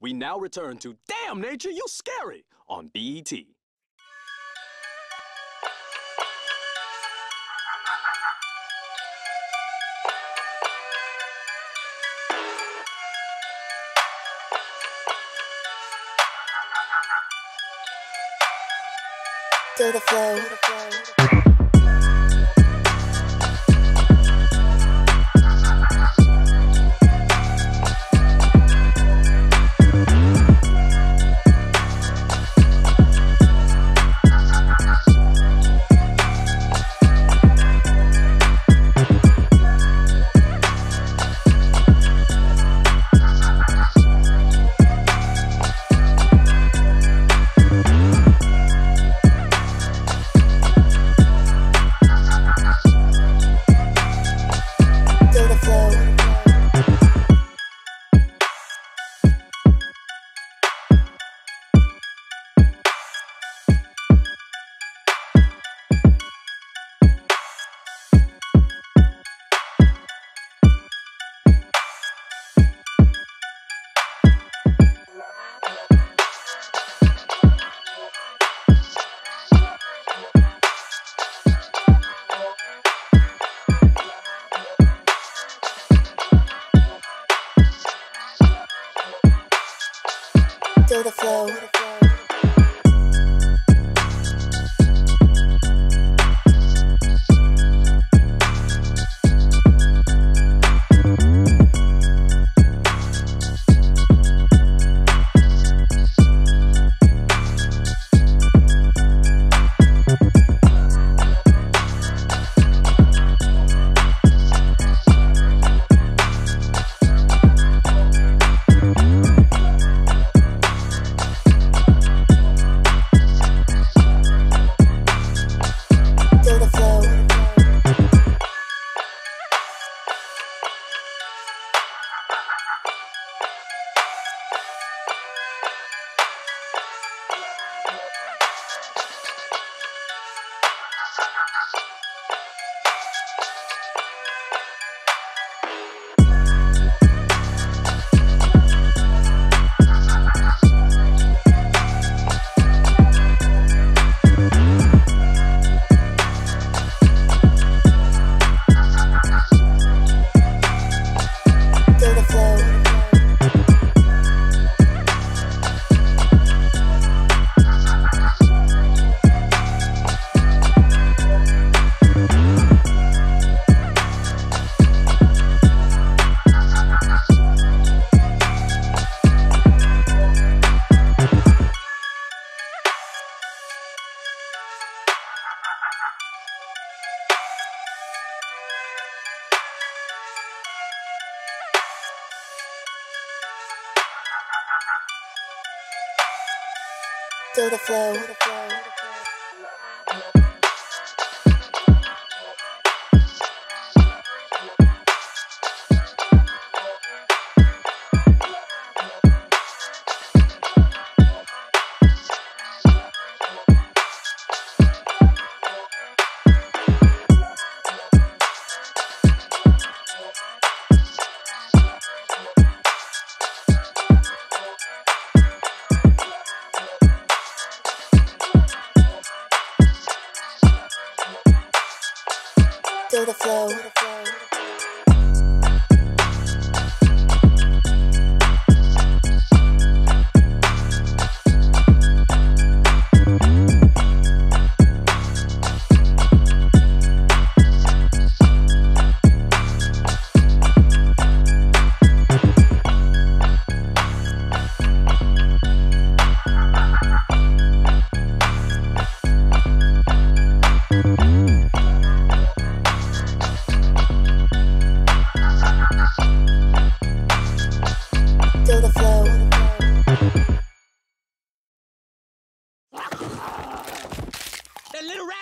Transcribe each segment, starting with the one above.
We now return to Damn Nature, You Scary on BET. Feel the Flo. Feel the Flo. Feel the Flo.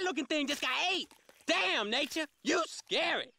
Looking thing just got ate. Damn, nature, you scary.